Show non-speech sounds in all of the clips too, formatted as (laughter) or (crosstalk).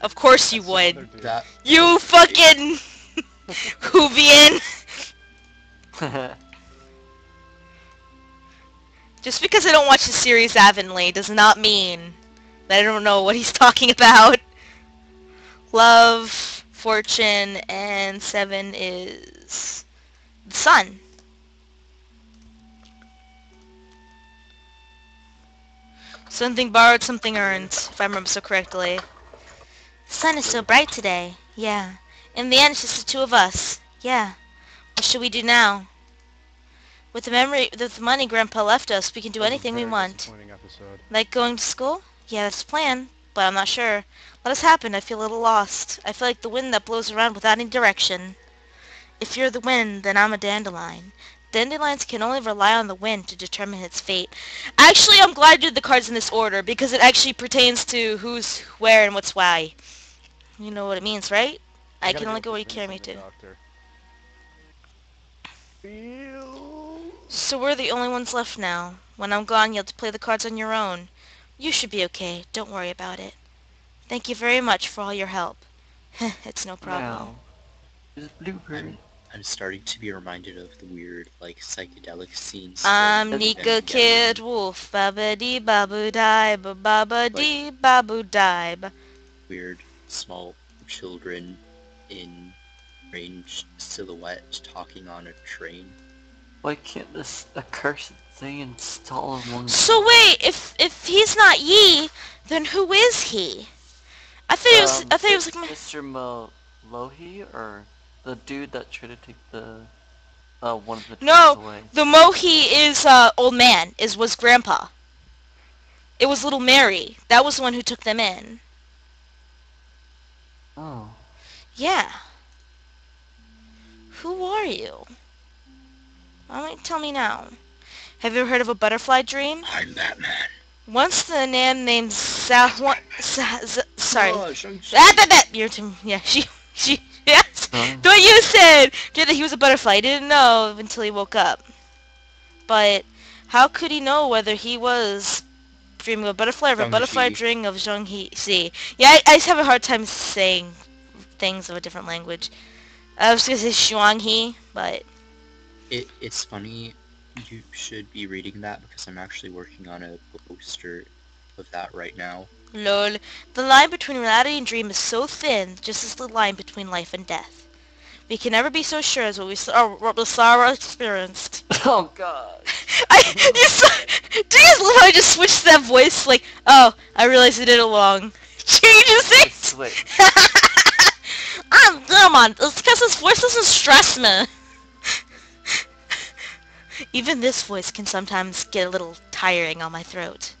Of course you That's would. That You fucking (laughs) Hoovian. (laughs) Just because I don't watch the series avidly does not mean that I don't know what he's (laughs) talking about. Love, fortune, and seven is the sun. Something borrowed, something earned, if I remember so correctly. The sun is so bright today. Yeah. In the end, it's just the two of us. Yeah. What should we do now? With the memory, with the money Grandpa left us, we can do That was a anything we want. Like going to school? Yeah, that's the plan, but I'm not sure. Let us happen, I feel a little lost. I feel like the wind that blows around without any direction. If you're the wind, then I'm a dandelion. Dandelions can only rely on the wind to determine its fate. Actually, I'm glad I did the cards in this order, because it actually pertains to who's where and what's why. You know what it means, right? I gotta can only go where you carry me to. Doctor. So we're the only ones left now. When I'm gone, you'll have to play the cards on your own. You should be okay. Don't worry about it. Thank you very much for all your help. (laughs) it's no problem. Wow. Is? I'm starting to be reminded of the weird, like, psychedelic scenes. I'm Nekokitwolf. Baba dee babu die ba baba dee babu die ba. Weird, small children in ranged silhouettes talking on a train. Why can't this accursed thing install among So wait, if if he's not Yi, then who is he? I thought he was. Um, I thought he was it's like. Mr. Malohi or the dude that tried to take the uh one of the No, away. The Mohi is uh, old man. Is was Grandpa. It was little Mary. That was the one who took them in. Oh. Yeah. Who are you? Why don't you tell me now? Have you ever heard of a butterfly dream? I'm that man. Once the man named Sa... Wa- Sa... Z- sorry. Oh, Shang-Chi. Ah, that, that, you're too... Yeah, (laughs) she... She... Yes! Huh? What you said! Did that he was a butterfly. He didn't know until he woke up. But how could he know whether he was dreaming of a butterfly or a butterfly Ji. dreaming of Zhong He Si? Yeah, I, I just have a hard time saying things of a different language. I was gonna say Shuang He, but It, it's funny. You should be reading that because I'm actually working on a poster of that right now. lol. The line between reality and dream is so thin, just as the line between life and death. We can never be so sure as what we saw, or what we sorrow experienced. (laughs) Oh god. (laughs) I you saw, do you guys love how I just switched that voice? Like, oh, I realized I did it wrong. (laughs) Changes it. switch. I'm dumb on. It's because this voice doesn't stress me. Even this voice can sometimes get a little tiring on my throat.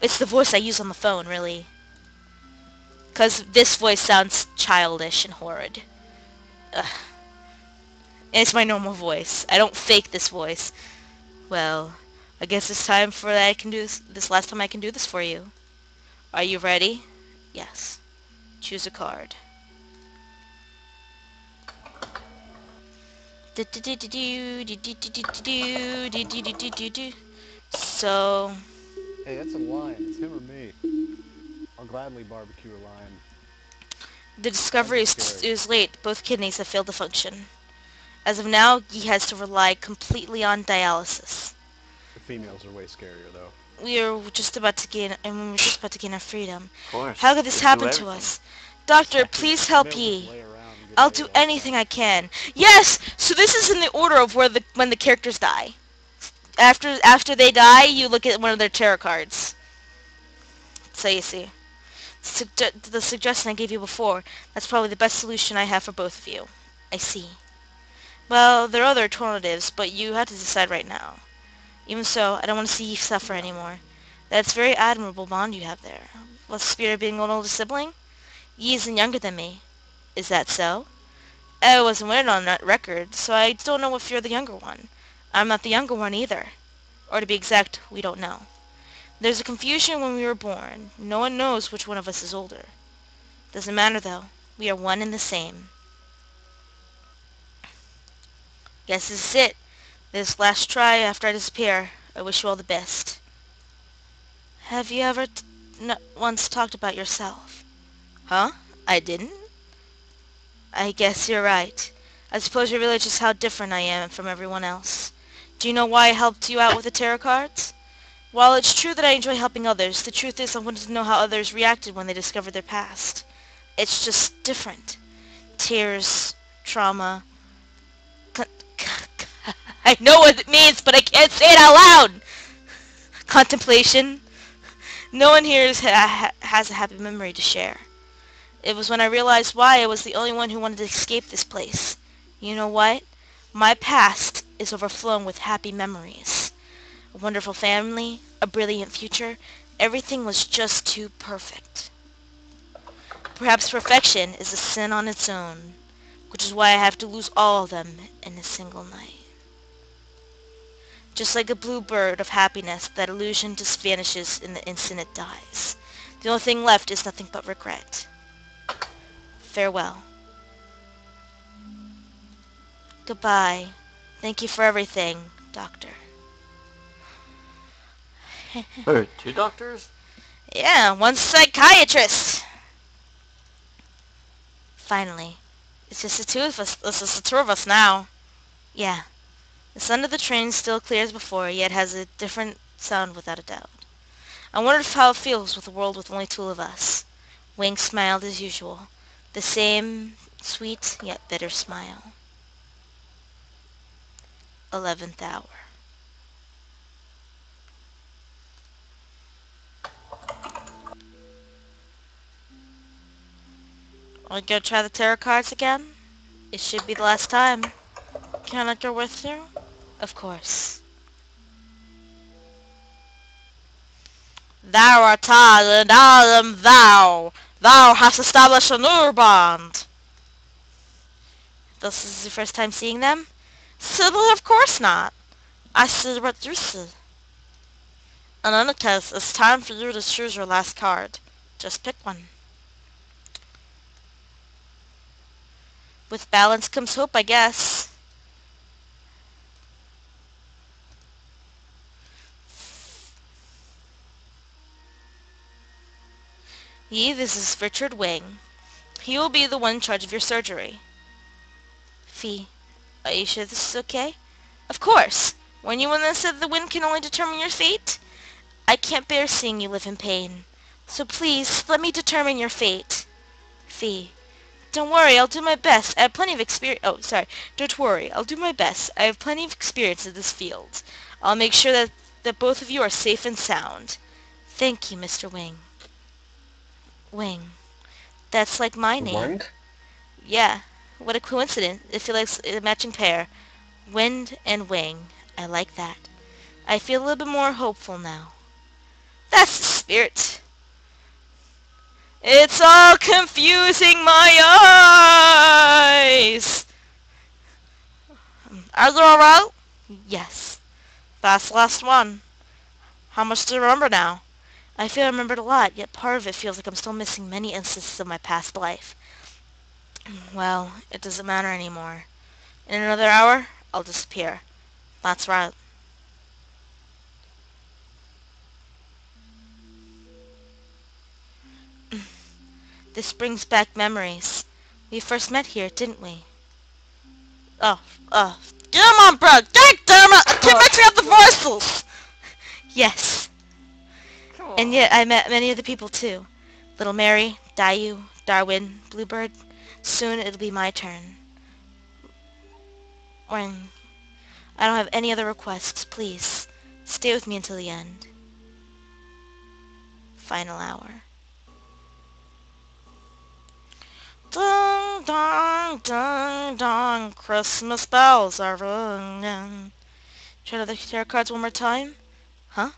It's the voice I use on the phone, really. Because this voice sounds childish and horrid. Ugh. It's my normal voice. I don't fake this voice. Well, I guess it's time for that I can do this, this last time I can do this for you. Are you ready? Yes. Choose a card. So, Hey, that's a lion. It's him or me. I'll gladly barbecue a lion. The discovery is, is late. Both kidneys have failed to function. As of now, he has to rely completely on dialysis. The females are way scarier, though. We are just about to gain, and we were just about to gain our freedom. Of course. How could this they do happen to us? Doctor, please help Males Yi. just lay around and get I'll do all anything I can. Yes. So this is in the order of where the when the characters die. After after they die, you look at one of their tarot cards. So you see, The suggestion I gave you before. That's probably the best solution I have for both of you. I see. Well, there are other alternatives, but you have to decide right now. Even so, I don't want to see you suffer anymore. That's a very admirable bond you have there. What's the spirit of being an older sibling? Yi isn't younger than me. Is that so? I wasn't written on that record, so I don't know if you're the younger one. I'm not the younger one either. Or to be exact, we don't know. There's a confusion when we were born. No one knows which one of us is older. Doesn't matter though. We are one and the same. Guess this is it. This last try after I disappear. I wish you all the best. Have you ever once talked about yourself? Huh? I didn't? I guess you're right. I suppose you realize just how different I am from everyone else. Do you know why I helped you out with the tarot cards? While it's true that I enjoy helping others, the truth is I wanted to know how others reacted when they discovered their past. It's just different. Tears, trauma. (laughs) I know what it means, but I can't say it out loud! Contemplation. No one here ha- has a happy memory to share. It was when I realized why I was the only one who wanted to escape this place. You know what? My past is overflowing with happy memories. A wonderful family, a brilliant future, everything was just too perfect. Perhaps perfection is a sin on its own, which is why I have to lose all of them in a single night. Just like a blue bird of happiness, that illusion just vanishes in the instant it dies. The only thing left is nothing but regret. Farewell. Goodbye. Thank you for everything, Doctor. (laughs) Wait, two doctors? Yeah, one psychiatrist. Finally. It's just the two of us. It's just the two of us now. Yeah. The sound of the train still clear as before, yet has a different sound without a doubt. I wondered how it feels with a world with only two of us. Wing smiled as usual. The same sweet yet bitter smile. Eleventh hour. I'll go try the tarot cards again. It should be the last time. Can I go with you? Of course. Thou art I, and I am thou. Thou hast established a new bond. This is your first time seeing them? Silly, of course not. I see what you see. In any case, it's time for you to choose your last card. Just pick one. With balance comes hope, I guess. Ye, this is Richard Wing. He will be the one in charge of your surgery. Fee, are you sure this is okay? Of course. When you once said the wind can only determine your fate? I can't bear seeing you live in pain. So please, let me determine your fate. Fee, don't worry, I'll do my best. I have plenty of experience. Oh, sorry. Don't worry, I'll do my best. I have plenty of experience in this field. I'll make sure that, that both of you are safe and sound. Thank you, Mr. Wing. Wing. That's like my name. Wang? Yeah, what a coincidence. It feels like a matching pair. Wind and wing. I like that. I feel a little bit more hopeful now. That's the spirit. It's all confusing my eyes. Are you alright? Yes. That's the last one. How much do you remember now? I feel I remembered a lot, yet part of it feels like I'm still missing many instances of my past life. Well, it doesn't matter anymore. In another hour, I'll disappear. That's right. This brings back memories. We first met here, didn't we? Oh, oh. Damn on, bro! God damn it! I keep mixing up the voices! Yes. And yet I met many of the people too. Little Mary, Dayu, Darwin, Bluebird. Soon it'll be my turn. When I don't have any other requests, please stay with me until the end. Final hour. Ding dong, ding dong, Christmas bells are ringing. Try the tarot cards one more time? Huh?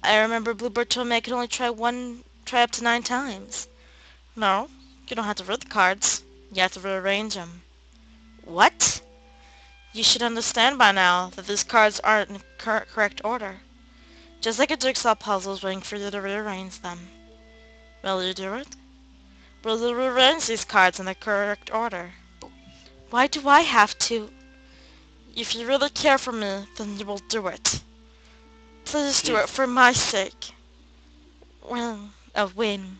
I remember Bluebird told me I could only try one, try up to nine times. No, you don't have to read the cards. You have to rearrange them. What? You should understand by now that these cards aren't in cor- correct order. Just like a jigsaw puzzle is waiting for you to rearrange them. Will you do it? Will you rearrange these cards in the correct order? Why do I have to? If you really care for me, then you will do it. Please do it for my sake. Win. Oh, win.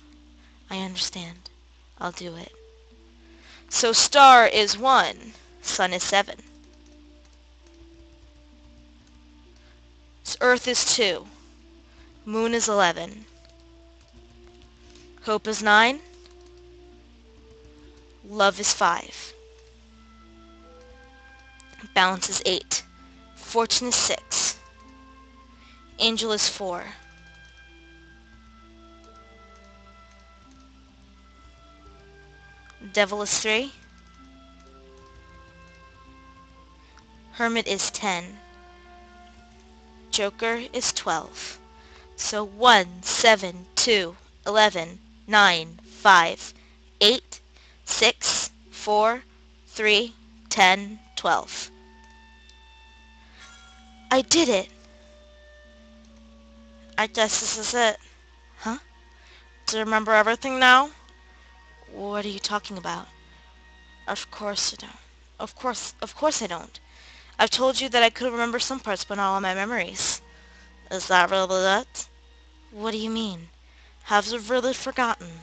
I understand. I'll do it. So star is 1, sun is 7. Earth is 2. Moon is 11. Hope is 9. Love is 5. Balance is 8. Fortune is 6. Angel is 4. Devil is 3. Hermit is 10. Joker is 12. So 1, 7, 2, 11, 9, 5, 8, 6, 4, 3, 10, 12. I did it! I guess this is it. Huh? Do you remember everything now? What are you talking about? Of course I don't. Of course, of course I don't. I've told you that I could remember some parts, but not all my memories. Is that really it? What do you mean? Have you really forgotten?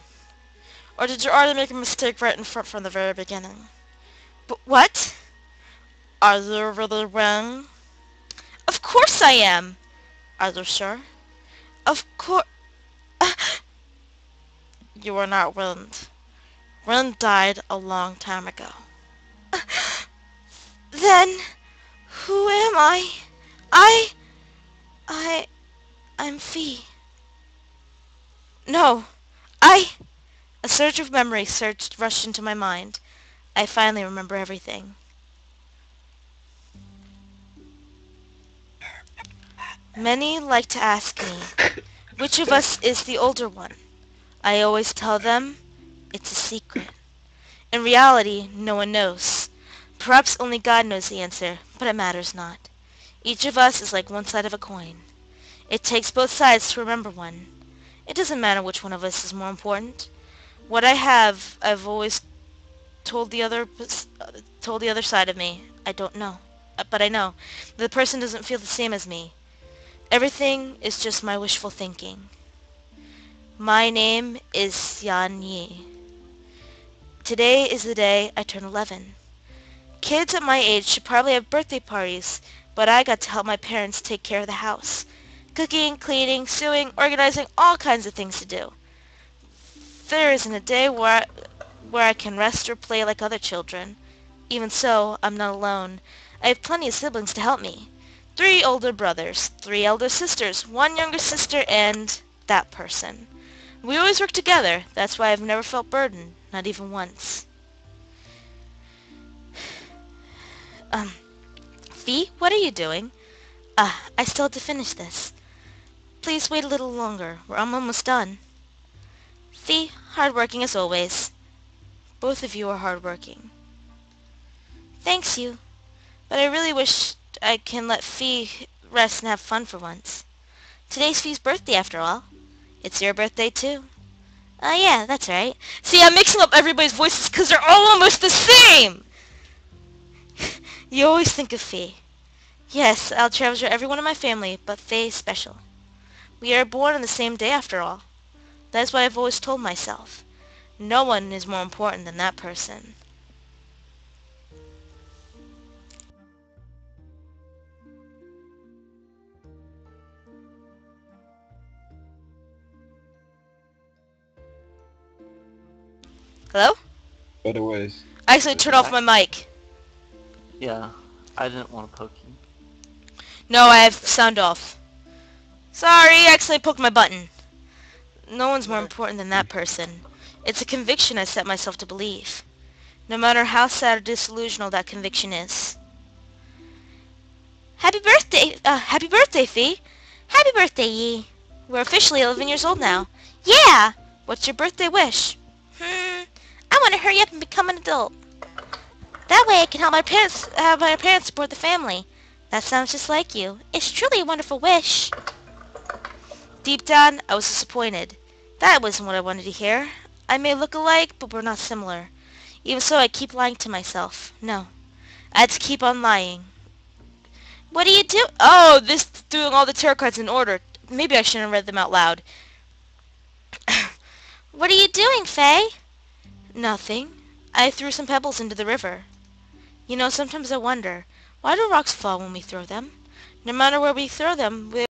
Or did you already make a mistake right in front from the very beginning? But what? Are you really wrong? Of course I am! Are you sure? Of course... (laughs) you are not Wind. Wind died a long time ago. (laughs) then, who am I? I... I... I'm Fee. No, I... A surge of memory surged, rushed into my mind. I finally remember everything. Many like to ask me, which of us is the older one? I always tell them, it's a secret. In reality, no one knows. Perhaps only God knows the answer, but it matters not. Each of us is like one side of a coin. It takes both sides to remember one. It doesn't matter which one of us is more important. What I have, I've always told the other told the other side of me. I don't know, uh, but I know the person doesn't feel the same as me. Everything is just my wishful thinking. My name is Yan Yi. Today is the day I turn 11. Kids at my age should probably have birthday parties, but I got to help my parents take care of the house. Cooking, cleaning, sewing, organizing, all kinds of things to do. There isn't a day where I, where I can rest or play like other children. Even so, I'm not alone. I have plenty of siblings to help me. Three older brothers, three elder sisters, one younger sister, and that person. We always work together. That's why I've never felt burdened, not even once. (sighs) Um, Fee, what are you doing? Ah, I still have to finish this. Please wait a little longer. We're almost done. Fee, hardworking as always. Both of you are hardworking. Thanks you, but I really wish I can let Fee rest and have fun for once. Today's Fee's birthday, after all. It's your birthday, too. Oh, yeah, that's right. See, I'm mixing up everybody's voices because they're all almost the same! (laughs) you always think of Fee. Yes, I'll treasure everyone in my family, but Faye's special. We are born on the same day, after all. That is what I've always told myself. No one is more important than that person. Hello? But it was. I actually turned off my mic. Yeah, I didn't want to poke you. No, I have sound off. Sorry, I actually poked my button. No one's more important than that person. It's a conviction I set myself to believe. No matter how sad or disillusional that conviction is. Happy birthday, uh, happy birthday, Fee. Happy birthday, Yi. We're officially 11 years old now. Yeah! What's your birthday wish? Hmm, I want to hurry up and become an adult. That way I can help my parents, have my parents support the family. That sounds just like you. It's truly a wonderful wish. Deep down, I was disappointed. That wasn't what I wanted to hear. I may look alike, but we're not similar. Even so, I keep lying to myself. No. I had to keep on lying. What do you do? Oh, this doing all the tarot cards in order. Maybe I shouldn't have read them out loud. (coughs) What are you doing, Faye? Nothing. I threw some pebbles into the river. You know, sometimes I wonder, why do rocks fall when we throw them? No matter where we throw them, we